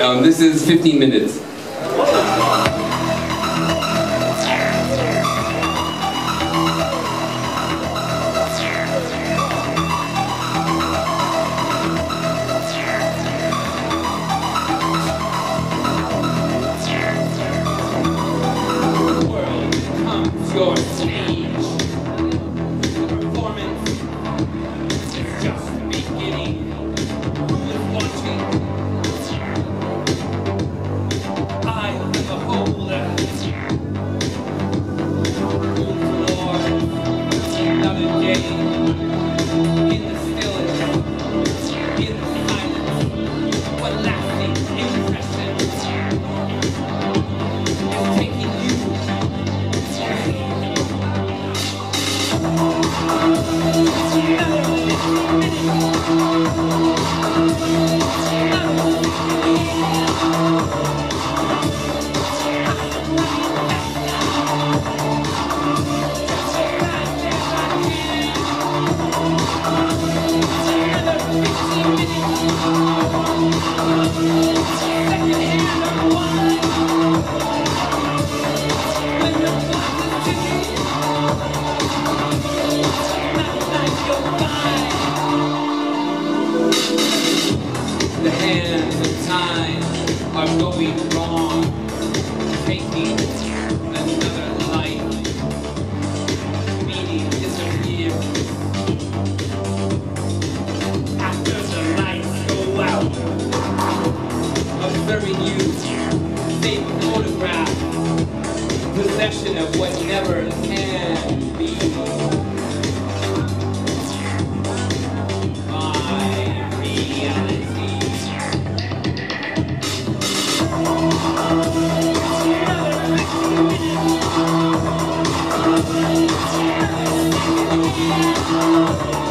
Um, this is 15 minutes. Going wrong, taking another life. Meaning disappear. After the lights go out, photograph, possession of what never can be. どうぞ。